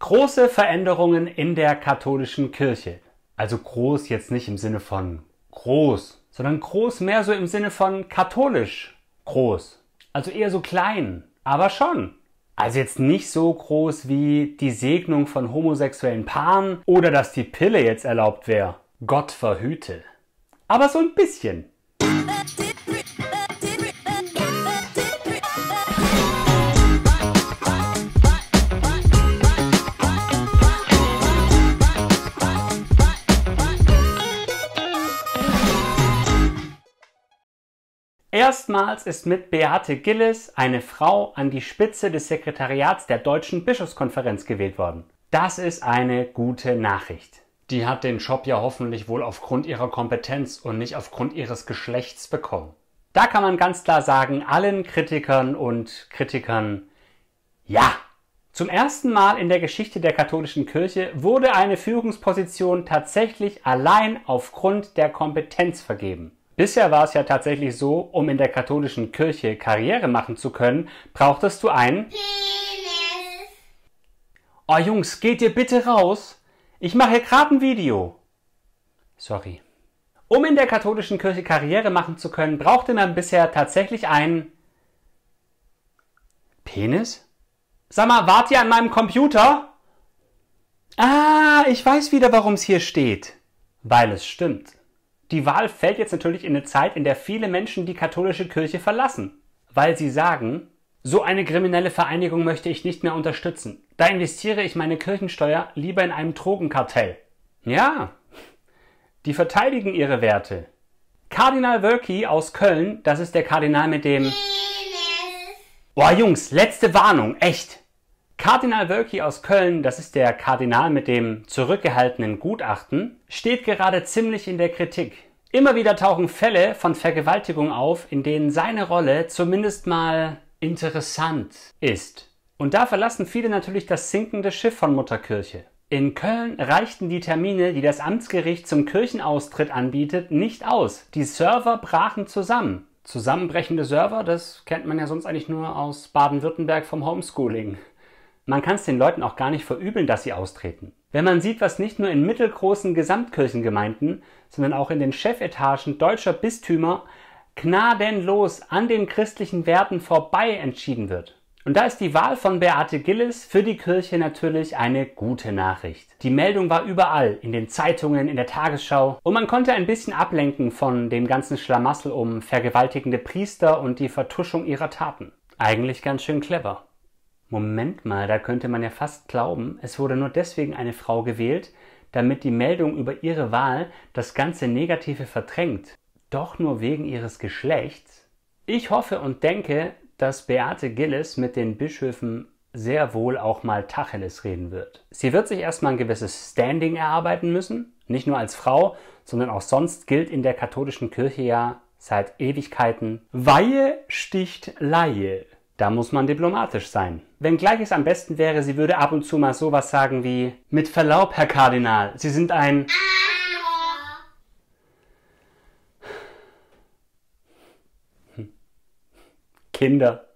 Große Veränderungen in der katholischen Kirche. Also groß jetzt nicht im Sinne von groß, sondern groß mehr so im Sinne von katholisch groß. Also eher so klein, aber schon. Also jetzt nicht so groß wie die Segnung von homosexuellen Paaren oder dass die Pille jetzt erlaubt wäre. Gott verhüte. Aber so ein bisschen. Erstmals ist mit Beate Gillis eine Frau an die Spitze des Sekretariats der Deutschen Bischofskonferenz gewählt worden. Das ist eine gute Nachricht. Die hat den Job ja hoffentlich wohl aufgrund ihrer Kompetenz und nicht aufgrund ihres Geschlechts bekommen. Da kann man ganz klar sagen, allen Kritikern und Kritikern ja. Zum ersten Mal in der Geschichte der katholischen Kirche wurde eine Führungsposition tatsächlich allein aufgrund der Kompetenz vergeben. Bisher war es ja tatsächlich so, um in der katholischen Kirche Karriere machen zu können, brauchtest du ein Penis. Oh Jungs, geht ihr bitte raus? Ich mache hier gerade ein Video. Sorry. Um in der katholischen Kirche Karriere machen zu können, brauchte man bisher tatsächlich einen Penis? Sag mal, wart ihr an meinem Computer? Ah, ich weiß wieder, warum es hier steht. Weil es stimmt. Die Wahl fällt jetzt natürlich in eine Zeit, in der viele Menschen die katholische Kirche verlassen, weil sie sagen, so eine kriminelle Vereinigung möchte ich nicht mehr unterstützen. Da investiere ich meine Kirchensteuer lieber in einem Drogenkartell. Ja, die verteidigen ihre Werte. Kardinal Wölki aus Köln, das ist der Kardinal mit dem... Boah, Jungs, letzte Warnung, echt. Kardinal Wölki aus Köln, das ist der Kardinal mit dem zurückgehaltenen Gutachten, steht gerade ziemlich in der Kritik. Immer wieder tauchen Fälle von Vergewaltigung auf, in denen seine Rolle zumindest mal interessant ist. Und da verlassen viele natürlich das sinkende Schiff von Mutterkirche. In Köln reichten die Termine, die das Amtsgericht zum Kirchenaustritt anbietet, nicht aus. Die Server brachen zusammen. Zusammenbrechende Server, das kennt man ja sonst eigentlich nur aus Baden-Württemberg vom Homeschooling. Man kann es den Leuten auch gar nicht verübeln, dass sie austreten. Wenn man sieht, was nicht nur in mittelgroßen Gesamtkirchengemeinden, sondern auch in den Chefetagen deutscher Bistümer gnadenlos an den christlichen Werten vorbei entschieden wird. Und da ist die Wahl von Beate Gillis für die Kirche natürlich eine gute Nachricht. Die Meldung war überall, in den Zeitungen, in der Tagesschau, und man konnte ein bisschen ablenken von dem ganzen Schlamassel um vergewaltigende Priester und die Vertuschung ihrer Taten. Eigentlich ganz schön clever. Moment mal, da könnte man ja fast glauben, es wurde nur deswegen eine Frau gewählt, damit die Meldung über ihre Wahl das ganze Negative verdrängt. Doch nur wegen ihres Geschlechts? Ich hoffe und denke, dass Beate Gillis mit den Bischöfen sehr wohl auch mal Tacheles reden wird. Sie wird sich erstmal ein gewisses Standing erarbeiten müssen, nicht nur als Frau, sondern auch sonst gilt in der katholischen Kirche ja seit Ewigkeiten Weihe sticht Laie. Da muss man diplomatisch sein. Wenngleich es am besten wäre, sie würde ab und zu mal sowas sagen wie Mit Verlaub, Herr Kardinal, Sie sind ein Kinder.